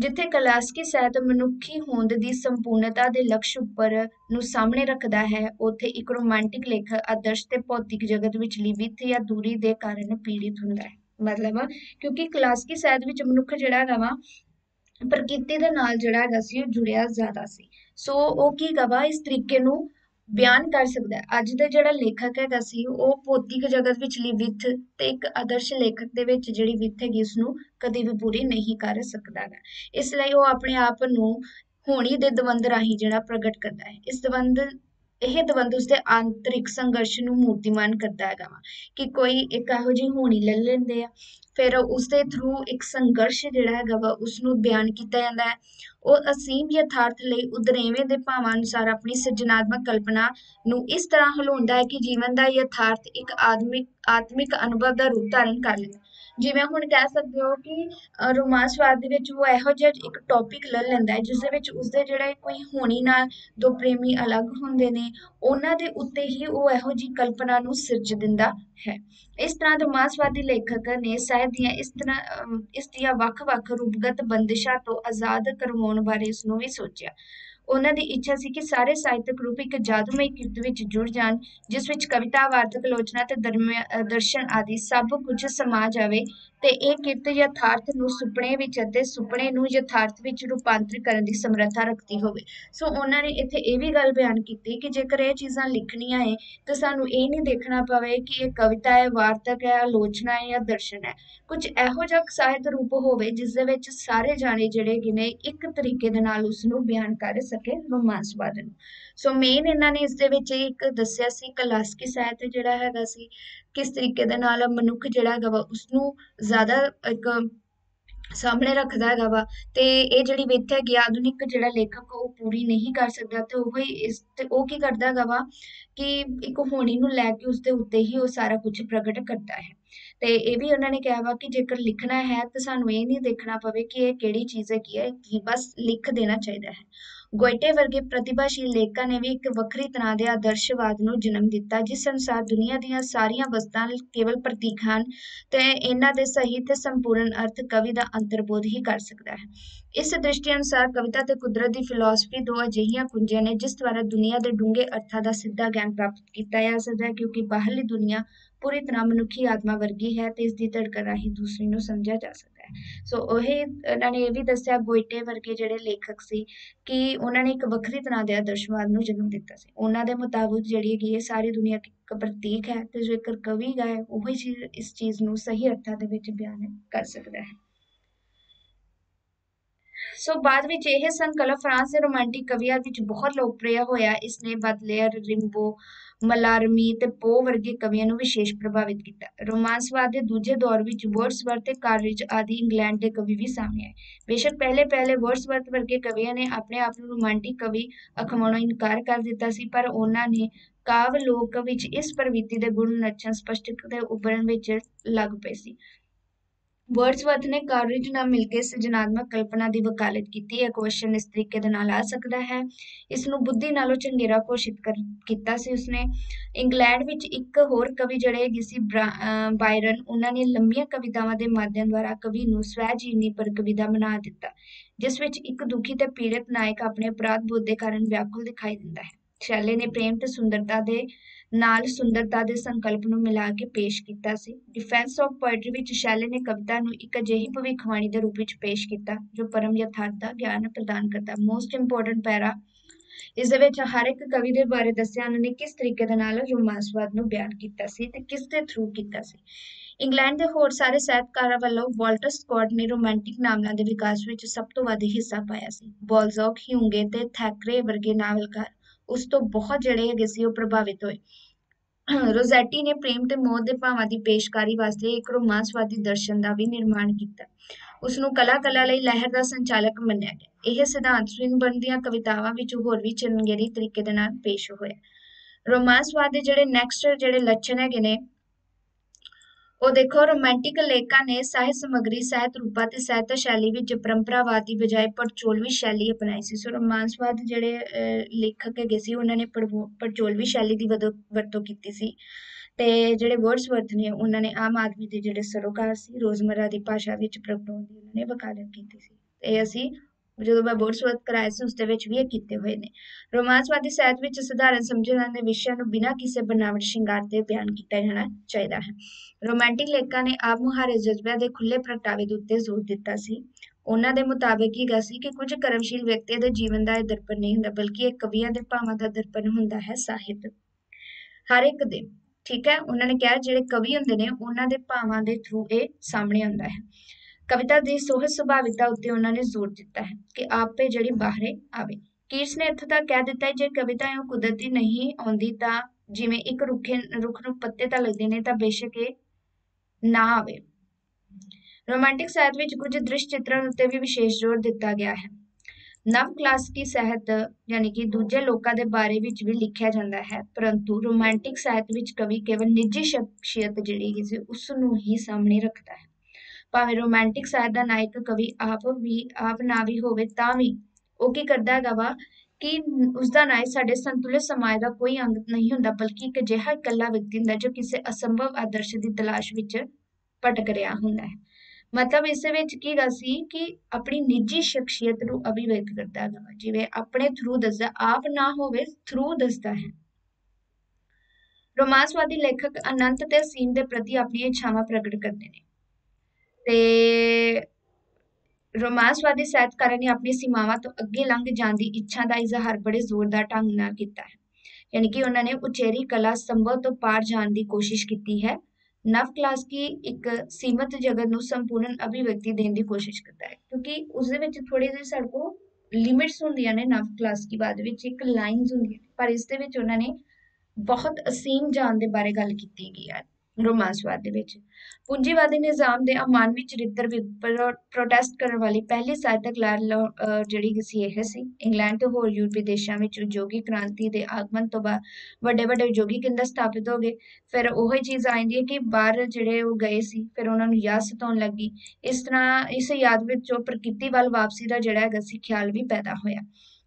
ਜਿੱਥੇ ਕਲਾਸਿਕੀ ਸਾਹਿਤ ਮਨੁੱਖੀ ਹੋਂਦ ਦੀ ਸੰਪੂਰਨਤਾ ਦੇ ਲਕਸ਼ ਉੱਪਰ ਨੂੰ ਸਾਹਮਣੇ ਰੱਖਦਾ ਹੈ, ਉੱਥੇ ਇੱਕ ਰੋਮਾਂਟਿਕ ਲੇਖਕ, ਆਦਰਸ਼ ਤੇ ਭੌਤਿਕ ਜਗਤ ਵਿਚਲੀ ਵਿੱਥ ਜਾਂ ਦੂਰੀ ਦੇ ਕਾਰਨ ਪੀੜਿਤ ਹੁੰਦਾ ਹੈ। ਮਤਲਬ ਕਿਉਂਕਿ ਕਲਾਸਕੀ ਸਾਹਿਤ ਵਿੱਚ ਮਨੁੱਖ ਜਿਹੜਾ ਹੈਗਾ ਵਾ, ਪ੍ਰਕਿਰਤੀ ਦੇ ਨਾਲ ਜਿਹੜਾ ਹੈਗਾ ਸੀ, ਉਹ ਜੁੜਿਆ ਜ਼ਿਆਦਾ ਸੀ। ਸੋ ਉਹ ਕੀ ਕਹਵਾ ਇਸ ਤਰੀਕੇ ਨੂੰ ਬਿਆਨ ਕਰ ਸਕਦਾ ਹੈ। ਅੱਜ ਦਾ ਜਿਹੜਾ ਲੇਖਕ ਹੈਗਾ ਸੀ, ਉਹ ਭੌਤਿਕ ਜਗਤ ਵਿਚਲੀ ਵਿੱਥ ਤੇ ਇੱਕ ਆਦਰਸ਼ ਲੇਖਕ ਦੇ ਵਿੱਚ ਜਿਹੜੀ ਵਿੱਥ ਹੈਗੀ ਉਸ ਨੂੰ ਕਦੇ ਵੀ ਪੂਰੀ ਨਹੀਂ ਕਰ ਸਕਦਾ ਹੈ ਇਸ ਲਈ ਉਹ ਆਪਣੇ ਆਪ ਨੂੰ ਹੋਣੀ ਦੇ ਦਵੰਦ ਰਾਹੀਂ ਜਿਹੜਾ ਪ੍ਰਗਟ ਕਰਦਾ ਹੈ। ਇਸ ਦਵੰਦ ਇਹ ਦਵੰਦ ਉਸਦੇ ਆਂਤਰਿਕ ਸੰਘਰਸ਼ ਨੂੰ ਮੂਰਤੀਮਾਨ ਕਰਦਾ ਹੈਗਾ ਵਾ ਕਿ ਕੋਈ ਇੱਕ ਇਹੋ ਜਿਹੀ ਹੋਣੀ ਲੈ ਲੈਂਦੇ ਆ। ਫਿਰ ਉਸਦੇ ਥਰੂ ਇੱਕ ਸੰਘਰਸ਼ ਜਿਹੜਾ ਹੈਗਾ ਵਾ ਉਸ ਨੂੰ ਬਿਆਨ ਕੀਤਾ ਜਾਂਦਾ ਹੈ। ਉਹ ਅਸੀਮ ਯਥਾਰਥ ਲਈ ਉਦਰੇਵੇਂ ਦੇ ਭਾਵਾਂ ਅਨੁਸਾਰ ਆਪਣੀ ਸਿਰਜਣਾਤਮਕ ਕਲਪਨਾ ਨੂੰ ਇਸ ਤਰ੍ਹਾਂ ਹਲਾਉਂਦਾ ਹੈ ਕਿ ਜੀਵਨ ਦਾ ਯਥਾਰਥ ਇੱਕ ਆਦਮਿਕ, ਆਤਮਿਕ ਅਨੁਭਵ ਦਾ ਰੂਪ ਧਾਰਨ ਕਰ ਲੈਂਦਾ ਜਿਵੇਂ ਹੁਣ ਕਹਿ ਸਕਦੇ ਹੋ ਕਿ ਰੋਮਾਂਸਵਾਦ ਦੇ ਵਿੱਚ ਉਹ ਇਹੋ ਜਿਹਾ ਇੱਕ ਟੌਪਿਕ ਲੈ ਲੈਂਦਾ ਹੈ ਜਿਸ ਦੇ ਵਿੱਚ ਉਸਦੇ ਜਿਹੜਾ ਕੋਈ ਹੋਣੀ ਨਾਲ ਦੋ ਪ੍ਰੇਮੀ ਅਲੱਗ ਹੁੰਦੇ ਨੇ, ਉਹਨਾਂ ਦੇ ਉੱਤੇ ਹੀ ਉਹ ਇਹੋ ਜੀ ਕਲਪਨਾ ਨੂੰ ਸਿਰਜ ਦਿੰਦਾ ਹੈ। ਇਸ ਤਰ੍ਹਾਂ ਰੋਮਾਂਸਵਾਦੀ ਲੇਖਕ ਨੇ ਸਾਹਿਤ ਦੀਆਂ ਇਸ ਤਰ੍ਹਾਂ ਇਸ ਦੀਆਂ ਵੱਖ-ਵੱਖ ਰੂਪਗਤ ਬੰਦਿਸ਼ਾਂ ਤੋਂ ਆਜ਼ਾਦ ਕਰਵਾਉਣ ਬਾਰੇ ਇਸ ਨੂੰ ਵੀ ਸੋਚਿਆ। ਉਹਨਾਂ ਦੀ ਇੱਛਾ ਸੀ ਕਿ ਸਾਰੇ ਸਾਹਿਤਕ ਰੂਪ ਇੱਕ ਜਾਦੂਮਈ ਕਿਰਤ ਵਿੱਚ ਜੁੜ ਜਾਣ, ਜਿਸ ਵਿੱਚ ਕਵਿਤਾ, ਵਾਰਤਕ ਆਲੋਚਨਾ ਤੇ ਦਰਸ਼ਨ ਆਦਿ ਸਭ ਕੁਝ ਸਮਾ ਜਾਵੇ। ਤੇ ਇਹ ਕਿਰਤ ਯਥਾਰਥ ਨੂੰ ਸੁਪਨੇ ਵਿੱਚ ਅਤੇ ਸੁਪਨੇ ਨੂੰ ਯਥਾਰਥ ਵਿੱਚ ਰੂਪਾਂਤਰਿਤ ਕਰਨ ਦੀ ਸਮਰੱਥਾ ਰੱਖਦੀ ਹੋਵੇ। ਸੋ ਉਹਨਾਂ ਨੇ ਇੱਥੇ ਇਹ ਵੀ ਗੱਲ ਬਿਆਨ ਕੀਤੀ ਕਿ ਜੇਕਰ ਇਹ ਚੀਜ਼ਾਂ ਲਿਖਣੀਆਂ ਹੈ, ਤਾਂ ਸਾਨੂੰ ਇਹ ਨਹੀਂ ਦੇਖਣਾ ਪਵੇ ਕਿ ਇਹ ਕਵਿਤਾ ਹੈ, ਵਾਰਤਕ ਹੈ, ਆਲੋਚਨਾ ਹੈ ਜਾਂ ਦਰਸ਼ਨ ਹੈ। ਕੁਝ ਇਹੋ ਜਿਹਾ ਸਾਹਿਤ ਰੂਪ ਹੋਵੇ ਜਿਸ ਦੇ ਵਿੱਚ ਸਾਰੇ ਜਾਣੇ ਜਿਹੜੇ ਗਿਨੇ ਇੱਕ ਤਰੀਕੇ ਦੇ ਨਾਲ ਉਸ ਨੂੰ ਬਿਆਨ ਕਰ ਸਕੇ ਰੋਮਾਂਸਵਾਦ ਨੂੰ। ਸੋ ਮੇਨ ਇਹਨਾਂ ਨੇ ਇਸ ਦੇ ਵਿੱਚ ਇੱਕ ਦੱਸਿਆ ਸੀ, ਕਲਾਸਕੀ ਸਾਹਿਤ ਜਿਹੜਾ ਹੈਗਾ ਸੀ ਕਿਸ ਤਰੀਕੇ ਦੇ ਨਾਲ ਮਨੁੱਖ ਜਿਹੜਾ ਹੈਗਾ ਵਾ ਉਸਨੂੰ ਜ਼ਿਆਦਾ ਇੱਕ ਸਾਹਮਣੇ ਰੱਖਦਾ ਹੈਗਾ ਵਾ ਤੇ ਇਹ ਜਿਹੜੀ ਵਿੱਥ ਹੈਗੀ ਆਧੁਨਿਕ ਜਿਹੜਾ ਲੇਖਕ ਉਹ ਪੂਰੀ ਨਹੀਂ ਕਰ ਸਕਦਾ ਤੇ ਉਹ ਹੀ ਇਸ ਤੇ ਉਹ ਕੀ ਕਰਦਾ ਹੈਗਾ ਵਾ ਕਿ ਇੱਕ ਹੋਣੀ ਨੂੰ ਲੈ ਕੇ ਉਸਦੇ ਉੱਤੇ ਹੀ ਉਹ ਸਾਰਾ ਕੁਝ ਪ੍ਰਗਟ ਕਰਦਾ ਹੈ। ਤੇ ਇਹ ਵੀ ਉਹਨਾਂ ਨੇ ਕਿਹਾ ਵਾ ਕਿ ਜੇਕਰ ਲਿਖਣਾ ਹੈ ਤਾਂ ਸਾਨੂੰ ਇਹ ਨਹੀਂ ਦੇਖਣਾ ਪਵੇ ਕਿ ਇਹ ਕਿਹੜੀ ਚੀਜ਼ ਹੈ ਕੀ ਹੈ, ਕਿ ਬਸ ਲਿਖ ਦੇਣਾ ਚਾਹੀਦਾ ਹੈ। ਗੋਇਟੇ ਵਰਗੇ ਪ੍ਰਤਿਭਾਸ਼ੀਲ ਲੇਖਕਾਂ ਨੇ ਵੀ ਇੱਕ ਵੱਖਰੀ ਤਰ੍ਹਾਂ ਦੇ ਆਦਰਸ਼ਵਾਦ ਨੂੰ ਜਨਮ ਦਿੱਤਾ, ਜਿਸ ਅਨੁਸਾਰ ਦੁਨੀਆ ਦੀਆਂ ਸਾਰੀਆਂ ਵਸਤਾਂ ਕੇਵਲ ਪ੍ਰਤੀਕ ਹਨ ਤੇ ਇਹਨਾਂ ਦੇ ਸਹੀ ਤੇ ਸੰਪੂਰਨ ਅਰਥ ਕਵੀ ਦਾ ਅੰਤਰਬੋਧ ਹੀ ਕਰ ਸਕਦਾ ਹੈ। ਇਸ ਦ੍ਰਿਸ਼ਟੀ ਅਨੁਸਾਰ ਕਵਿਤਾ ਤੇ ਕੁਦਰਤ ਦੀ ਫਿਲਾਸਫੀ ਦੋ ਅਜਿਹੀਆਂ ਕੁੰਜੀਆਂ ਨੇ ਜਿਸ ਦੁਆਰਾ ਦੁਨੀਆ ਦੇ ਡੂੰਘੇ ਅਰਥਾਂ ਦਾ ਸਿੱਧਾ ਗਿਆਨ ਪ੍ਰਾਪਤ ਕੀਤਾ ਜਾ ਸਕਦਾ ਹੈ, ਕਿਉਂਕਿ ਬਾਹਰਲੀ ਦੁਨੀਆ ਪੂਰੀ ਤਰ੍ਹਾਂ ਮਨੁੱਖੀ ਆਤਮਾ ਵਰਗੀ ਹੈ ਤੇ ਇਸ ਦੀ ਧੜਕਣ ਰਾਹੀਂ ਦੂਸਰੀ ਨੂੰ ਸਮਝਿਆ ਜਾ ਸਕਦਾ ਹੈ। ਸੋ ਉਹ ਇਹਨਾਂ ਨੇ ਇਹ ਵੀ ਦੱਸਿਆ, ਗੋਇਟੇ ਵਰਗੇ ਜਿਹੜੇ ਲੇਖਕ ਸੀ ਕਿ ਉਹਨਾਂ ਨੇ ਇੱਕ ਵੱਖਰੀ ਤਰ੍ਹਾਂ ਦੇ ਆਦਰਸ਼ਵਾਦ ਨੂੰ ਜਨਮ ਦਿੱਤਾ ਸੀ। ਉਹਨਾਂ ਦੇ ਮੁਤਾਬਕ ਜਿਹੜੀ ਹੈਗੀ ਇਹ ਸਾਰੀ ਦੁਨੀਆ ਇੱਕ ਪ੍ਰਤੀਕ ਹੈ ਤੇ ਜੇਕਰ ਕਵੀ ਗਾ ਗਾਏ ਉਹੀ ਚੀਜ਼, ਇਸ ਚੀਜ਼ ਨੂੰ ਸਹੀ ਅਰਥਾਂ ਦੇ ਵਿੱਚ ਬਿਆਨ ਕਰ ਸਕਦਾ ਹੈ। ਸੋ ਬਾਅਦ ਵਿੱਚ ਇਹ ਸੰਕਲਪ ਫਰਾਂਸ ਦੇ ਰੋਮਾਂਟਿਕ ਕਵੀਆਂ ਵਿੱਚ ਬਹੁਤ ਲੋਕਪ੍ਰਿय ਹੋਇਆ ਇਸ ਨੇ ਬਦਲੇਅਰ ਰਿੰਬੋ ਮਲਾਰਮੀ ਤੇ ਪੋ ਵਰਗੇ ਕਵੀਆਂ ਨੂੰ ਵਿਸ਼ੇਸ਼ ਪ੍ਰਭਾਵਿਤ ਕੀਤਾ ਰੋਮਾਂਸਵਾਦ ਦੇ ਦੂਜੇ ਦੌਰ ਵਿੱਚ ਵਰਡਸਵਰਥ ਤੇ ਕਾਰਲਿਜ ਆਦਿ ਇੰਗਲੈਂਡ ਦੇ ਕਵੀ ਵੀ ਸਾਹਮਣੇ ਆਏ ਬੇਸ਼ੱਕ ਪਹਿਲੇ ਪਹਿਲੇ ਵਰਡਸਵਰਥ ਵਰਗੇ ਕਵੀਆਂ ਨੇ ਆਪਣੇ ਆਪ ਨੂੰ ਰੋਮਾਂਟਿਕ ਕਵੀ ਅਖਵਾਉਣੋਂ ਇਨਕਾਰ ਕਰ ਦਿੱਤਾ ਸੀ ਪਰ ਉਹਨਾਂ ਨੇ ਕਾਵ ਲੋਕ ਵਿੱਚ ਇਸ ਪ੍ਰਵਿਰਤੀ ਦੇ ਗੁਣ ਲੱਛਣ ਸਪਸ਼ਟ ਤੇ ਉੱਭਰਨ ਵਿੱਚ ਲੱਗ ਪਏ ਸੀ ਵਰਡਸਵਰਥ ਨੇ ਕਾਰਲਿਜ ਨਾਲ ਮਿਲ ਕੇ ਸਿਰਜਣਾਤਮਕ ਕਲਪਨਾ ਦੀ ਵਕਾਲਤ ਕੀਤੀ ਇਹ ਕੁਐਸਚਨ ਇਸ ਤਰੀਕੇ ਦੇ ਨਾਲ ਆ ਸਕਦਾ ਹੈ। ਇਸ ਨੂੰ ਬੁੱਧੀ ਨਾਲੋਂ ਚੰਗੇਰਾ ਘੋਸ਼ਿਤ ਕਰ ਕੀਤਾ ਸੀ ਉਸਨੇ। ਇੰਗਲੈਂਡ ਵਿੱਚ ਇੱਕ ਹੋਰ ਕਵੀ ਜਿਹੜੇ ਹੈਗੇ ਸੀ ਬਾਇਰਨ, ਉਹਨਾਂ ਨੇ ਲੰਮੀਆਂ ਕਵਿਤਾਵਾਂ ਦੇ ਮਾਧਿਅਮ ਦੁਆਰਾ ਕਵੀ ਨੂੰ ਸਵੈ ਜੀਵਨੀ ਪਰ ਕਵਿਤਾ ਬਣਾ ਦਿੱਤਾ, ਜਿਸ ਵਿੱਚ ਇੱਕ ਦੁਖੀ ਤੇ ਪੀੜਤ ਨਾਇਕ ਆਪਣੇ ਅਪਰਾਧ ਬੋਧ ਦੇ ਕਾਰਨ ਵਿਆਕੁਲ ਦਿਖਾਈ ਦਿੰਦਾ ਹੈ। ਸ਼ੈਲੇ ਨੇ ਪ੍ਰੇਮ ਤੇ ਸੁੰਦਰਤਾ ਦੇ ਨਾਲ ਸੁੰਦਰਤਾ ਦੇ ਸੰਕਲਪ ਨੂੰ ਮਿਲਾ ਕੇ ਪੇਸ਼ ਕੀਤਾ ਸੀ। ਡਿਫੈਂਸ ਆਫ ਪੋਇਟਰੀ ਵਿੱਚ ਸ਼ੈਲੇ ਨੇ ਕਵਿਤਾ ਨੂੰ ਇੱਕ ਅਜਿਹੀ ਭਵਿੱਖਬਾਣੀ ਦੇ ਰੂਪ ਵਿੱਚ ਪੇਸ਼ ਕੀਤਾ, ਜੋ ਪਰਮ ਯਥਾਰਥ ਦਾ ਗਿਆਨ ਪ੍ਰਦਾਨ ਕਰਦਾ। ਮੋਸਟ ਇੰਪੋਰਟੈਂਟ ਪੈਰਾ ਇਸ ਦੇ ਵਿੱਚ ਹਰ ਇੱਕ ਕਵੀ ਦੇ ਬਾਰੇ ਦੱਸਿਆ, ਉਹਨਾਂ ਨੇ ਕਿਸ ਤਰੀਕੇ ਦੇ ਨਾਲ ਰੋਮਾਂਸਵਾਦ ਨੂੰ ਬਿਆਨ ਕੀਤਾ ਸੀ ਤੇ ਕਿਸ ਦੇ ਥਰੂ ਕੀਤਾ ਸੀ। ਇੰਗਲੈਂਡ ਦੇ ਹੋਰ ਸਾਰੇ ਸਾਹਿਤਕਾਰਾਂ ਵੱਲੋਂ ਵਾਲਟਰ ਸਕਾਟ ਨੇ ਰੋਮਾਂਟਿਕ ਨਾਵਲਾਂ ਦੇ ਵਿਕਾਸ ਵਿੱਚ ਸਭ ਤੋਂ ਵੱਧ ਹਿੱਸਾ ਪਾਇਆ ਸੀ। ਬੋਲਜ਼ੌਕ ਹਿਊਂਗੇ ਤੇ ਥੈਕਰੇ ਵਰਗੇ ਨਾਵਲਕਾਰ ਉਸ ਤੋਂ ਬਹੁਤ ਜਿਹੜੇ ਹੈਗੇ ਸੀ, ਉਹ ਪ੍ਰਭਾਵਿਤ ਹੋਏ। ਰੋਜ਼ੈਟੀ ਨੇ ਪ੍ਰੇਮ ਤੇ ਮੌਤ ਦੇ ਭਾਵਾਂ ਦੀ ਪੇਸ਼ਕਾਰੀ ਵਾਸਤੇ ਇੱਕ ਰੋਮਾਂਸਵਾਦੀ ਦਰਸ਼ਨ ਦਾ ਵੀ ਨਿਰਮਾਣ ਕੀਤਾ। ਉਸ ਨੂੰ ਕਲਾ ਕਲਾ ਲਈ ਲਹਿਰ ਦਾ ਸੰਚਾਲਕ ਮੰਨਿਆ ਗਿਆ। ਇਹ ਸਿਧਾਂਤ ਸਵਿਨਬਰਨ ਦੀਆਂ ਕਵਿਤਾਵਾਂ ਵਿੱਚ ਹੋਰ ਵੀ ਚੰਗੇਰੀ ਤਰੀਕੇ ਦੇ ਨਾਲ ਪੇਸ਼ ਹੋਇਆ। ਰੋਮਾਂਸਵਾਦ ਦੇ ਜਿਹੜੇ ਨੈਕਸਟ ਜਿਹੜੇ ਲੱਛਣ ਹੈਗੇ ਨੇ ਉਹ ਦੇਖੋ, ਰੋਮਾਂਟਿਕ ਲੇਖਕਾਂ ਨੇ ਸਾਹਿਤ ਸਮਗਰੀ, ਸਾਹਿਤ ਰੂਪਾ ਤੇ ਸਾਹਿਤ ਸ਼ੈਲੀ ਵਿੱਚ ਪਰੰਪਰਾਵਾਦ ਦੀ ਬਜਾਏ ਪਰਚੋਲਵੀ ਸ਼ੈਲੀ ਅਪਣਾਈ ਸੀ। ਸੋ ਰੋਮਾਂਸਵਾਦ ਜਿਹੜੇ ਲੇਖਕ ਹੈਗੇ ਸੀ, ਉਹਨਾਂ ਨੇ ਪਰਚੋਲਵੀ ਸ਼ੈਲੀ ਦੀ ਵਰਤੋਂ ਕੀਤੀ ਸੀ। ਤੇ ਜਿਹੜੇ ਵਰਡਸਵਰਥ ਨੇ, ਉਹਨਾਂ ਨੇ ਆਮ ਆਦਮੀ ਦੇ ਜਿਹੜੇ ਸਰੋਕਾਰ ਸੀ ਰੋਜ਼ਮਰਾ ਦੀ ਭਾਸ਼ਾ ਵਿੱਚ ਪ੍ਰਗਟਾਉਣ ਦੀ ਉਹਨਾਂ ਨੇ ਵਕਾਲਤ ਕੀਤੀ ਸੀ। ਇਹ ਅਸੀਂ ਜਦੋਂ ਮੈਂ ਵਰਡਸਵਰਥ ਕਰਾਇਆ ਸੀ, ਉਸ ਦੇ ਵਿੱਚ ਵੀ ਇਹ ਕੀਤੇ ਹੋਏ ਨੇ। ਰੋਮਾਂਸਵਾਦੀ ਸਾਹਿਤ ਵਿੱਚ ਸਧਾਰਨ ਸਮਝੇ ਜਾਂਦੇ ਵਿਸ਼ਿਆਂ ਨੂੰ ਬਿਨਾਂ ਕਿਸੇ ਬਨਾਵਟ ਸ਼ਿੰਗਾਰ ਦੇ ਬਿਆਨ ਕੀਤਾ ਜਾਣਾ ਚਾਹੀਦਾ ਹੈ। ਰੋਮਾਂਟਿਕ ਲੇਖਕਾਂ ਨੇ ਆਪ ਮੁਹਾਰੇ ਜਜ਼ਬਿਆਂ ਦੇ ਖੁੱਲੇ ਪ੍ਰਗਟਾਵੇ ਦੇ ਉੱਤੇ ਜ਼ੋਰ ਦਿੱਤਾ ਸੀ। ਉਹਨਾਂ ਦੇ ਮੁਤਾਬਕ ਇਹ ਗਾ ਸੀ ਕਿ ਕੁਝ ਕਰਮਸ਼ੀਲ ਵਿਅਕਤੀ ਦੇ ਜੀਵਨ ਦਾ ਇਹ ਦਰਪਣ ਨਹੀਂ ਹੁੰਦਾ, ਬਲਕਿ ਇਹ ਕਵੀਆਂ ਦੇ ਭਾਵਾਂ ਦਾ ਦਰਪਣ ਹੁੰਦਾ ਹੈ, ਸਾਹਿਤ। ਹਰ ਇੱਕ ਦੇ, ਠੀਕ ਹੈ? ਉਹਨਾਂ ਨੇ ਕਿਹਾ, ਜਿਹੜੇ ਕਵੀ ਹੁੰਦੇ ਨੇ, ਉਹਨਾਂ ਦੇ ਭਾਵਾਂ ਦੇ ਥਰੂ ਇਹ ਸਾਹਮਣੇ ਆਉਂਦਾ ਹੈ। ਕਵਿਤਾ ਦੀ ਸੋਹਜ ਸੁਭਾਵਿਕਤਾ ਉੱਤੇ ਉਹਨਾਂ ਨੇ ਜ਼ੋਰ ਦਿੱਤਾ ਹੈ ਕਿ ਆਪੇ ਜਿਹੜੀ ਬਾਹਰੇ ਆਵੇ। ਕੀਰਸ ਨੇ ਇੱਥੋਂ ਤੱਕ ਕਹਿ ਦਿੱਤਾ ਜੇ ਕਵਿਤਾ ਇਉਂ ਕੁਦਰਤੀ ਨਹੀਂ ਆਉਂਦੀ ਤਾਂ ਜਿਵੇਂ ਇੱਕ ਰੁੱਖੇ, ਰੁੱਖ ਨੂੰ ਪੱਤੇ ਤਾਂ ਲੱਗਦੇ ਨੇ ਤਾਂ ਬੇਸ਼ੱਕ ਇਹ ਨਾ ਆਵੇ। ਰੋਮਾਂਟਿਕ ਸਾਹਿਤ ਵਿੱਚ ਕੁਝ ਦ੍ਰਿਸ਼ ਚਿੱਤਰਾਂ ਉੱਤੇ ਵੀ ਵਿਸ਼ੇਸ਼ ਜ਼ੋਰ ਦਿੱਤਾ ਗਿਆ ਹੈ। ਨਵ ਕਲਾਸਿਕੀ ਸਾਹਿਤ, ਯਾਨੀ ਕਿ ਦੂਜੇ ਲੋਕਾਂ ਦੇ ਬਾਰੇ ਵਿੱਚ ਵੀ ਲਿਖਿਆ ਜਾਂਦਾ ਹੈ, ਪਰੰਤੂ ਰੋਮਾਂਟਿਕ ਸਾਹਿਤ ਵਿੱਚ ਕਵੀ ਕੇਵਲ ਨਿੱਜੀ ਸ਼ਖਸੀਅਤ ਜਿਹੜੀ ਹੈ ਉਸ ਨੂੰ ਹੀ ਸਾਹਮਣੇ ਰੱਖਦਾ ਹੈ। ਭਾਵੇਂ ਰੋਮਾਂਟਿਕ ਸਾਹਿਤ ਦਾ ਨਾਇਕ, ਕਵੀ ਆਪ ਵੀ, ਆਪ ਨਾ ਵੀ ਹੋਵੇ ਤਾਂ ਵੀ। ਉਹ ਕੀ ਕਰਦਾ ਹੈਗਾ ਵਾ ਕਿ ਉਸ ਦਾ ਨਾਇਕ ਸਾਡੇ ਸੰਤੁਲਿਤ ਸਮਾਜ ਦਾ ਕੋਈ ਅੰਗ ਨਹੀਂ ਹੁੰਦਾ, ਬਲਕਿ ਇੱਕ ਅਜਿਹਾ ਇਕੱਲਾ ਵਿਅਕਤੀ ਹੁੰਦਾ ਜੋ ਕਿਸੇ ਅਸੰਭਵ ਆਦਰਸ਼ ਦੀ ਤਲਾਸ਼ ਵਿੱਚ ਭਟਕ ਰਿਹਾ ਹੁੰਦਾ ਹੈ। ਮਤਲਬ ਇਸ ਵਿੱਚ ਕੀ ਗੱਲ ਸੀ ਕਿ ਆਪਣੀ ਨਿੱਜੀ ਸ਼ਖਸੀਅਤ ਨੂੰ ਅਭਿਵਿਅਕਤ ਕਰਦਾ ਹੈ ਜਿਵੇਂ ਆਪਣੇ ਥਰੂ ਦੱਸਦਾ, ਆਪ ਨਾ ਹੋਵੇ ਥਰੂ ਦੱਸਦਾ ਹੈ। ਰੋਮਾਂਸਵਾਦੀ ਲੇਖਕ ਅਨੰਤ ਤੇ ਸੀਮ ਦੇ ਪ੍ਰਤੀ ਆਪਣੀਆਂ ਇੱਛਾਵਾਂ ਪ੍ਰਗਟ ਕਰਦੇ ਨੇ। ਤੇ ਰੋਮਾਂਸਵਾਦੀ ਸਾਹਿਤਕਾਰਾਂ ਨੇ ਆਪਣੀ ਸੀਮਾਵਾਂ ਤੋਂ ਅੱਗੇ ਲੰਘ ਜਾਣ ਦੀ ਇੱਛਾ ਦਾ ਇਜ਼ਹਾਰ ਬੜੇ ਜ਼ੋਰਦਾਰ ਢੰਗ ਨਾਲ ਕੀਤਾ ਹੈ। ਯਾਨੀ ਕਿ ਉਹਨਾਂ ਨੇ ਉਚੇਰੀ ਕਲਾ ਸੰਭਵ ਤੋਂ ਪਾਰ ਜਾਣ ਦੀ ਕੋਸ਼ਿਸ਼ ਕੀਤੀ ਹੈ। ਨਵ ਕਲਾਸਕੀ ਇੱਕ ਸੀਮਤ ਜਗਤ ਨੂੰ ਸੰਪੂਰਨ ਅਭਿਵਿਅਕਤੀ ਦੇਣ ਦੀ ਕੋਸ਼ਿਸ਼ ਕਰਦਾ ਹੈ। ਕਿਉਂਕਿ ਉਸ ਦੇ ਵਿੱਚ ਥੋੜੀ ਜਿਹੀ ਸਾਡੇ ਕੋਲ ਲਿਮਿਟਸ ਹੁੰਦੀਆਂ ਨੇ ਨਵ ਕਲਾਸਕੀ ਬਾਅਦ ਵਿੱਚ, ਇੱਕ ਲਾਈਨਸ ਹੁੰਦੀਆਂ ਨੇ। ਪਰ ਇਸ ਦੇ ਵਿੱਚ ਉਹਨਾਂ ਨੇ ਬਹੁਤ ਅਸੀਮ ਜਾਣ ਦੇ ਬਾਰੇ ਗੱਲ ਕੀਤੀ ਗਈ ਹੈ। ਰੋਮਾਂਸਵਾਦ ਦੇ ਵਿੱਚ। ਪੂੰਜੀਵਾਦੀ ਨਿਜ਼ਾਮ ਦੇ ਅਮਾਨਵੀ ਚਰਿੱਤਰ ਵੀ ਪ੍ਰੋਟੈਸਟ ਕਰਨ ਵਾਲੀ ਪਹਿਲੀ ਸਾਹਿਤਕ ਲਹਿਰ ਜਿਹੜੀ ਸੀ ਇਹ ਸੀ। ਇੰਗਲੈਂਡ ਤੇ ਹੋਰ ਯੂਰਪੀ ਦੇਸ਼ਾਂ ਵਿੱਚ ਉਦਯੋਗਿਕ ਕ੍ਰਾਂਤੀ ਦੇ ਆਗਮਨ ਤੋਂ ਬਾਅਦ ਵੱਡੇ ਵੱਡੇ ਉਦਯੋਗਿਕ ਕੇਂਦਰ ਸਥਾਪਿਤ ਹੋ ਗਏ। ਫਿਰ ਉਹੀ ਹੀ ਚੀਜ਼ ਆਈਂਦੀ ਹੈ ਕਿ ਬਾਹਰ ਜਿਹੜੇ ਉਹ ਗਏ ਸੀ, ਫਿਰ ਉਹਨਾਂ ਨੂੰ ਯਾਦ ਸਤਾਉਣ ਲੱਗੀ। ਇਸ ਤਰ੍ਹਾਂ, ਇਸ ਯਾਦ ਵਿੱਚ ਉਹ ਪ੍ਰਕਿਰਤੀ ਵੱਲ ਵਾਪਸੀ ਦਾ ਜਿਹੜਾ ਹੈਗਾ ਸੀ, ਖਿਆਲ ਵੀ ਪੈਦਾ ਹੋਇਆ।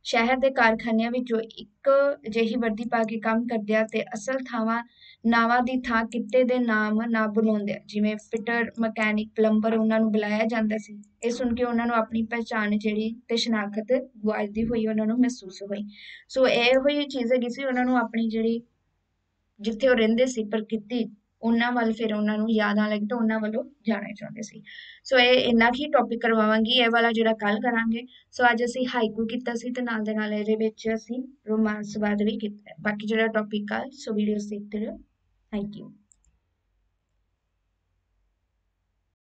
ਸ਼ਹਿਰ ਦੇ ਕਾਰਖਾਨਿਆਂ ਵਿੱਚੋਂ ਇੱਕ ਜਿਹੀ ਵਰਦੀ ਪਾ ਕੇ ਕੰਮ ਕਰਦਿਆਂ ਤੇ ਅਸਲ ਥਾਵਾਂ, ਨਾਵਾਂ ਦੀ ਥਾਂ ਕਿੱਤੇ ਦੇ ਨਾਮ ਨਾ ਬੁਲਾਉਂਦਿਆਂ, ਜਿਵੇਂ ਫਿਟਰ, ਮਕੈਨਿਕ, ਪਲੰਬਰ ਉਹਨਾਂ ਨੂੰ ਬੁਲਾਇਆ ਜਾਂਦਾ ਸੀ। ਇਹ ਸੁਣ ਕੇ ਉਹਨਾਂ ਨੂੰ ਆਪਣੀ ਪਛਾਣ ਜਿਹੜੀ ਤੇ ਸ਼ਨਾਖਤ ਗਵਾਚਦੀ ਹੋਈ ਉਹਨਾਂ ਨੂੰ ਮਹਿਸੂਸ ਹੋਈ। ਸੋ ਇਹੋ ਹੀ ਚੀਜ਼ ਹੈਗੀ ਸੀ, ਉਹਨਾਂ ਨੂੰ ਆਪਣੀ ਜਿਹੜੀ ਜਿੱਥੇ ਉਹ ਰਹਿੰਦੇ ਸੀ, ਪ੍ਰਕਿਰਤੀ ਉਹਨਾਂ ਵੱਲ ਫਿਰ ਉਹਨਾਂ ਨੂੰ ਯਾਦ ਆਉਣ ਲੱਗੀ ਤਾਂ ਉਹਨਾਂ ਵੱਲੋਂ ਜਾਣਾ ਚਾਹੁੰਦੇ ਸੀ। ਸੋ ਇਹ ਇੰਨਾ ਹੀ ਟੌਪਿਕ ਕਰਵਾਵਾਂਗੀ, ਇਹ ਵਾਲਾ ਜਿਹੜਾ ਕੱਲ ਕਰਾਂਗੇ। ਸੋ ਅੱਜ ਅਸੀਂ ਹਾਈਕੂ ਕੀਤਾ ਸੀ ਤੇ ਨਾਲ ਦੇ ਨਾਲ ਇਹਦੇ ਵਿੱਚ ਅਸੀਂ ਰੋਮਾਂਸ ਬਾਦ ਵੀ ਕੀਤਾ। ਬਾਕੀ ਜਿਹੜਾ ਟੌਪਿਕ ਕੱਲ ਸੋ ਵੀਡੀਓਸ ਦੇਖਦੇ ਰਹੋ। Thank you